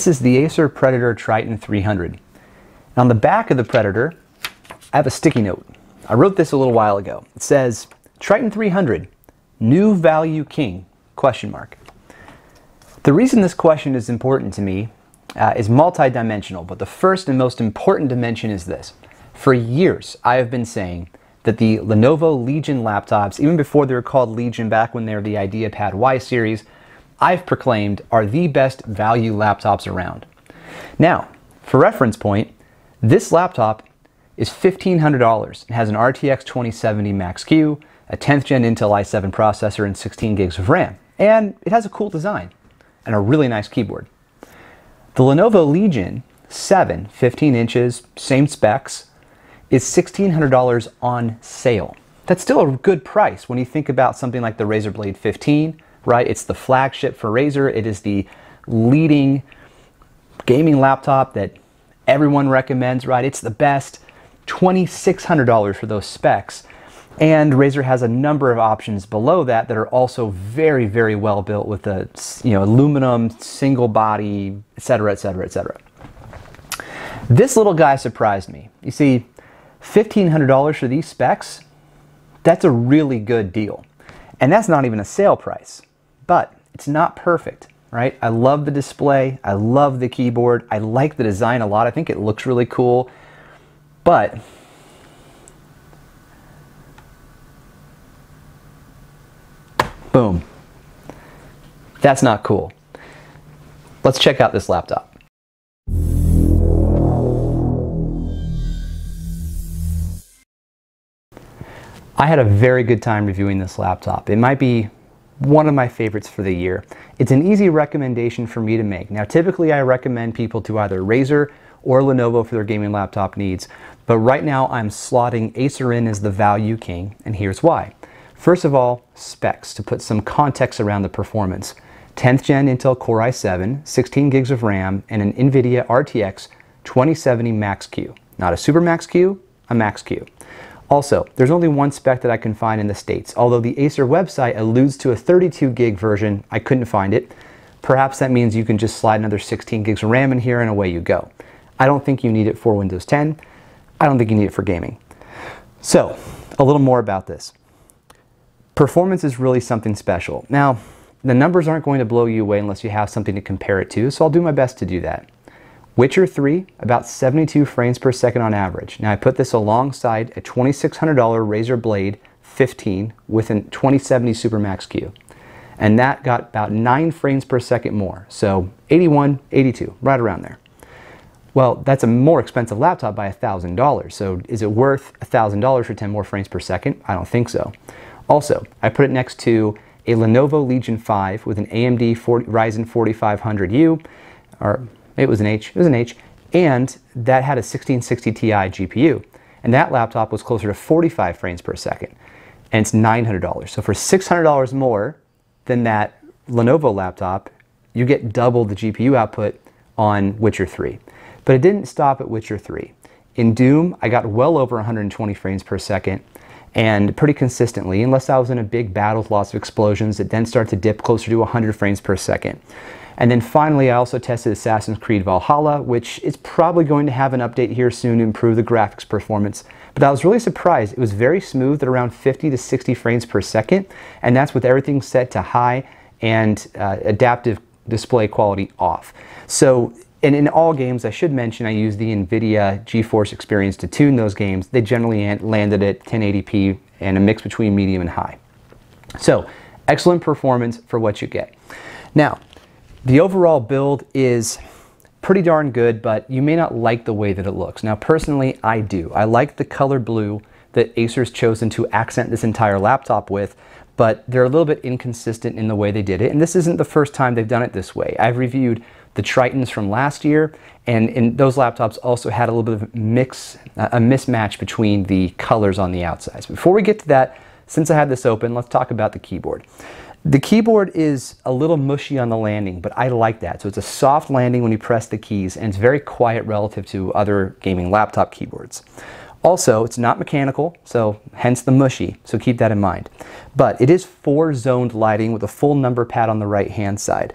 This is the Acer Predator Triton 300. On the back of the Predator, I have a sticky note. I wrote this a little while ago. It says, Triton 300, new value king, question mark. The reason this question is important to me uh, is multidimensional, but the first and most important dimension is this. For years, I have been saying that the Lenovo Legion laptops, even before they were called Legion back when they were the IdeaPad Y series, I've proclaimed are the best value laptops around. Now, for reference point, this laptop is $1,500 and has an RTX 2070 Max-Q, a 10th gen Intel i7 processor, and 16 gigs of RAM. And it has a cool design and a really nice keyboard. The Lenovo Legion 7, 15 inches, same specs, is $1,600 on sale. That's still a good price when you think about something like the Razer Blade 15, right? It's the flagship for Razer. It is the leading gaming laptop that everyone recommends, right? It's the best. $2,600 for those specs. And Razer has a number of options below that that are also very, very well built with a you know aluminum single body, etc., etc., etc. This little guy surprised me. You see, $1,500 for these specs, that's a really good deal. And that's not even a sale price but it's not perfect, right? I love the display. I love the keyboard. I like the design a lot. I think it looks really cool, but boom, that's not cool. Let's check out this laptop. I had a very good time reviewing this laptop. It might be one of my favorites for the year. It's an easy recommendation for me to make. Now, typically I recommend people to either Razer or Lenovo for their gaming laptop needs, but right now I'm slotting Acer in as the value king, and here's why. First of all, specs, to put some context around the performance. 10th gen Intel Core i7, 16 gigs of RAM, and an NVIDIA RTX 2070 Max-Q. Not a Super Max-Q, a Max-Q. Also, there's only one spec that I can find in the States. Although the Acer website alludes to a 32 gig version, I couldn't find it. Perhaps that means you can just slide another 16 gigs of RAM in here and away you go. I don't think you need it for Windows 10. I don't think you need it for gaming. So, a little more about this. Performance is really something special. Now, the numbers aren't going to blow you away unless you have something to compare it to, so I'll do my best to do that. Witcher 3, about 72 frames per second on average. Now I put this alongside a $2,600 Razer Blade 15 with a 2070 Super Max Q. And that got about 9 frames per second more. So 81, 82, right around there. Well, that's a more expensive laptop by $1,000. So is it worth $1,000 for 10 more frames per second? I don't think so. Also, I put it next to a Lenovo Legion 5 with an AMD 40, Ryzen 4500U, or it was an H. It was an H. And that had a 1660 Ti GPU. And that laptop was closer to 45 frames per second. And it's $900. So for $600 more than that Lenovo laptop, you get double the GPU output on Witcher 3. But it didn't stop at Witcher 3. In Doom, I got well over 120 frames per second and pretty consistently, unless I was in a big battle with lots of explosions, it then started to dip closer to 100 frames per second. And then finally, I also tested Assassin's Creed Valhalla, which is probably going to have an update here soon to improve the graphics performance. But I was really surprised. It was very smooth at around 50 to 60 frames per second, and that's with everything set to high and uh, adaptive display quality off. So, and in all games, I should mention I use the NVIDIA GeForce Experience to tune those games. They generally landed at 1080p and a mix between medium and high. So, excellent performance for what you get. Now, the overall build is pretty darn good, but you may not like the way that it looks. Now, personally, I do. I like the color blue that Acer's chosen to accent this entire laptop with, but they're a little bit inconsistent in the way they did it. And this isn't the first time they've done it this way. I've reviewed the Tritons from last year, and those laptops also had a little bit of mix, a mismatch between the colors on the outsides. Before we get to that, since I had this open, let's talk about the keyboard. The keyboard is a little mushy on the landing, but I like that. So it's a soft landing when you press the keys, and it's very quiet relative to other gaming laptop keyboards. Also, it's not mechanical, so hence the mushy, so keep that in mind. But it is four zoned lighting with a full number pad on the right hand side.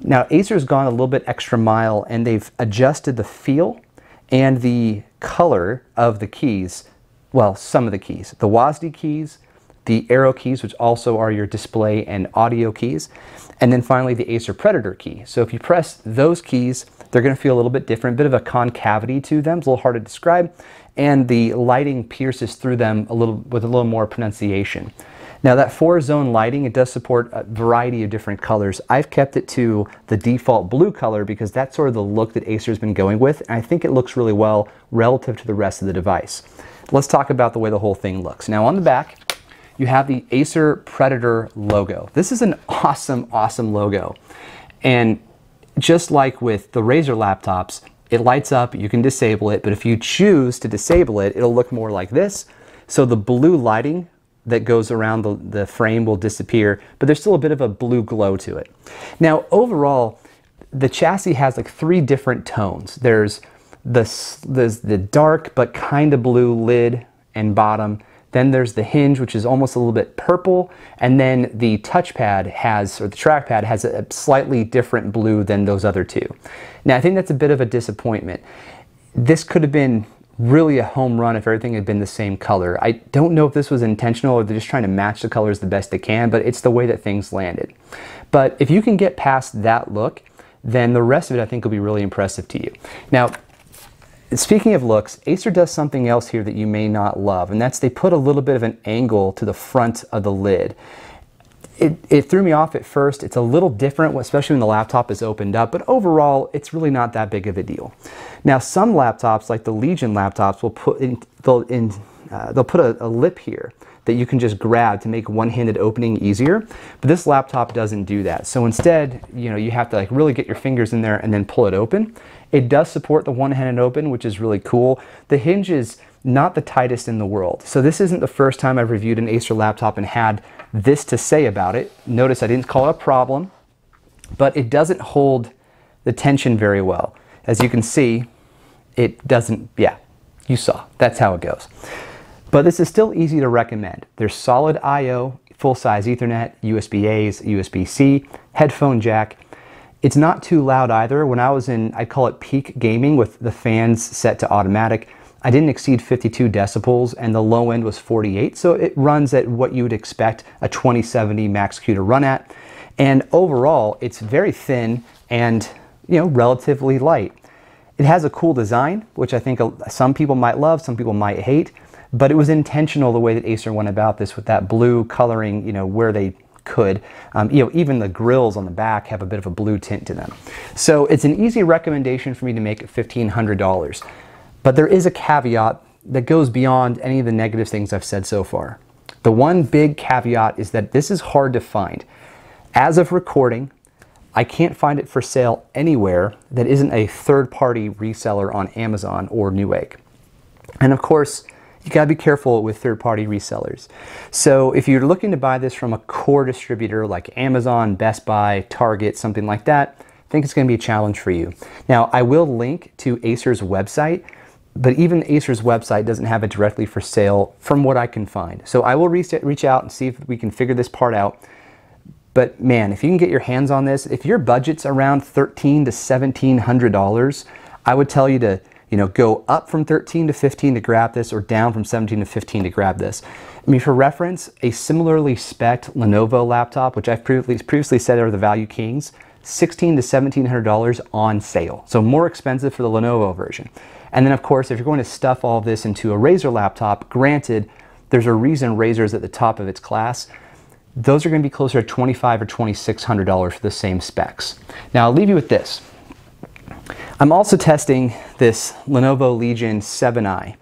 Now Acer's gone a little bit extra mile and they've adjusted the feel and the color of the keys, well, some of the keys. The WASD keys, the arrow keys, which also are your display and audio keys, and then finally the Acer Predator key. So if you press those keys, they're gonna feel a little bit different, a bit of a concavity to them, it's a little hard to describe, and the lighting pierces through them a little with a little more pronunciation. Now that four zone lighting, it does support a variety of different colors. I've kept it to the default blue color because that's sort of the look that Acer's been going with. And I think it looks really well relative to the rest of the device. Let's talk about the way the whole thing looks. Now on the back, you have the Acer Predator logo. This is an awesome, awesome logo. And just like with the Razer laptops, it lights up, you can disable it, but if you choose to disable it, it'll look more like this. So the blue lighting that goes around the, the frame will disappear, but there's still a bit of a blue glow to it. Now, overall, the chassis has like three different tones. There's the, there's the dark but kind of blue lid and bottom. Then there's the hinge, which is almost a little bit purple. And then the touchpad has, or the trackpad has a slightly different blue than those other two. Now, I think that's a bit of a disappointment. This could have been really a home run if everything had been the same color. I don't know if this was intentional or they're just trying to match the colors the best they can, but it's the way that things landed. But if you can get past that look, then the rest of it I think will be really impressive to you. Now, speaking of looks, Acer does something else here that you may not love, and that's they put a little bit of an angle to the front of the lid it, it threw me off at first. It's a little different, especially when the laptop is opened up, but overall, it's really not that big of a deal. Now, some laptops, like the Legion laptops, will put in, they'll, in, uh, they'll put a, a lip here that you can just grab to make one-handed opening easier. But this laptop doesn't do that. So instead, you know, you have to like really get your fingers in there and then pull it open. It does support the one-handed open, which is really cool. The hinge is not the tightest in the world. So this isn't the first time I've reviewed an Acer laptop and had this to say about it. Notice I didn't call it a problem, but it doesn't hold the tension very well. As you can see, it doesn't, yeah, you saw, that's how it goes. But this is still easy to recommend. There's solid I.O., full-size Ethernet, USB-A's, USB-C, headphone jack. It's not too loud either. When I was in, I'd call it peak gaming with the fans set to automatic, I didn't exceed 52 decibels and the low end was 48. So it runs at what you would expect a 2070 Max-Q to run at. And overall, it's very thin and you know relatively light. It has a cool design, which I think some people might love, some people might hate, but it was intentional the way that Acer went about this with that blue coloring, you know, where they could. Um, you know, even the grills on the back have a bit of a blue tint to them. So it's an easy recommendation for me to make at $1,500. But there is a caveat that goes beyond any of the negative things I've said so far. The one big caveat is that this is hard to find. As of recording, I can't find it for sale anywhere that isn't a third party reseller on Amazon or Newegg. And of course, you gotta be careful with third party resellers. So if you're looking to buy this from a core distributor like Amazon, Best Buy, Target, something like that, I think it's gonna be a challenge for you. Now, I will link to Acer's website but even Acer's website doesn't have it directly for sale from what I can find. So I will reach, out and see if we can figure this part out. But man, if you can get your hands on this, if your budget's around 13 to $1,700, I would tell you to you know, go up from 13 to 15 to grab this or down from 17 to 15 to grab this. I mean, for reference, a similarly spec Lenovo laptop, which I've previously, previously said are the value kings, 16 to $1,700 on sale. So more expensive for the Lenovo version. And then of course, if you're going to stuff all this into a Razer laptop, granted, there's a reason Razer's at the top of its class. Those are going to be closer to 25 or $2,600 for the same specs. Now I'll leave you with this. I'm also testing this Lenovo Legion 7i.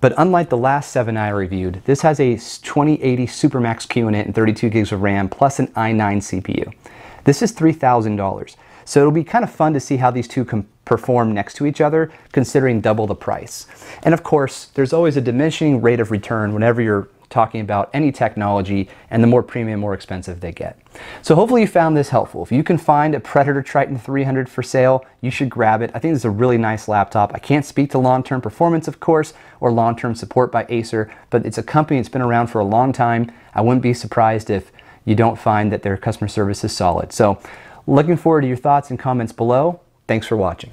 But unlike the last 7i I reviewed, this has a 2080 Supermax Q in it and 32 gigs of RAM plus an i9 CPU. This is $3,000. So it'll be kind of fun to see how these two perform next to each other, considering double the price. And of course, there's always a diminishing rate of return whenever you're talking about any technology, and the more premium, more expensive they get. So hopefully you found this helpful. If you can find a Predator Triton 300 for sale, you should grab it. I think it's a really nice laptop. I can't speak to long-term performance, of course, or long-term support by Acer, but it's a company that's been around for a long time. I wouldn't be surprised if you don't find that their customer service is solid. So Looking forward to your thoughts and comments below. Thanks for watching.